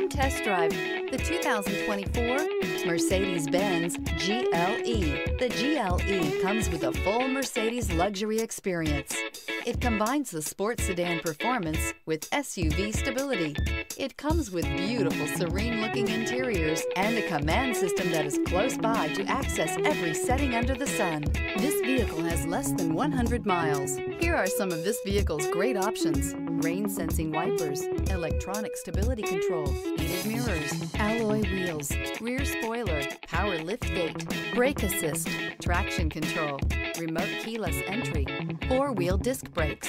Come test drive the 2024 Mercedes-Benz GLE. The GLE comes with a full Mercedes luxury experience. It combines the sports sedan performance with SUV stability. It comes with beautiful, serene-looking and a command system that is close by to access every setting under the sun. This vehicle has less than 100 miles. Here are some of this vehicle's great options. Rain sensing wipers, electronic stability control, heated mirrors, alloy wheels, rear spoiler, power liftgate, brake assist, traction control, remote keyless entry, four-wheel disc brakes.